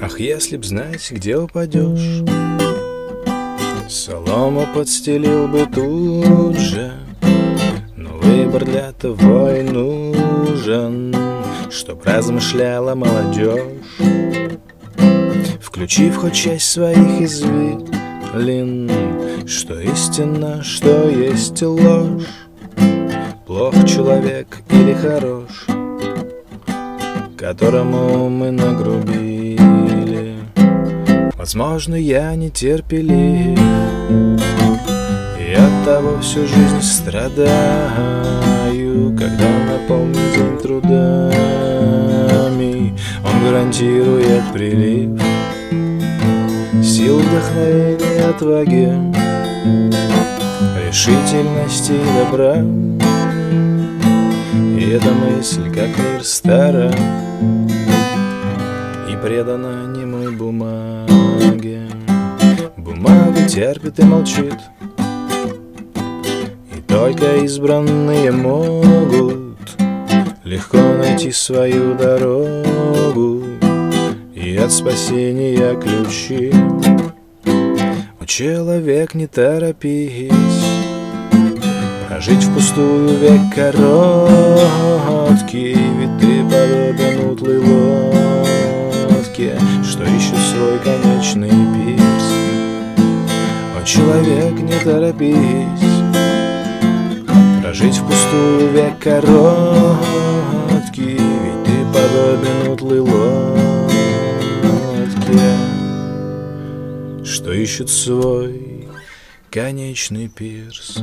Ах, если б знать, где упадешь. Солому подстелил бы тут же Но выбор для того и нужен Чтоб размышляла молодежь. Включив хоть часть своих извилин Что истина, что есть ложь. Плох человек или хорош Которому мы нагрубили Возможно, я нетерпелив. И от того всю жизнь страдаю Когда наполнен трудами Он гарантирует прилив Сил вдохновения, отваги Решительности и добра. И эта мысль, как мир стара. И предана немой бумаге Бумага терпит и молчит. И только избранные могут Легко найти свою дорогу. И от спасения ключи. О, человек, не торопись. Прожить впустую век короткий Ведь ты подобен человек, не торопись Прожить впустую век короткий Ведь ты подобен утлой лодке. Что ищет свой конечный пирс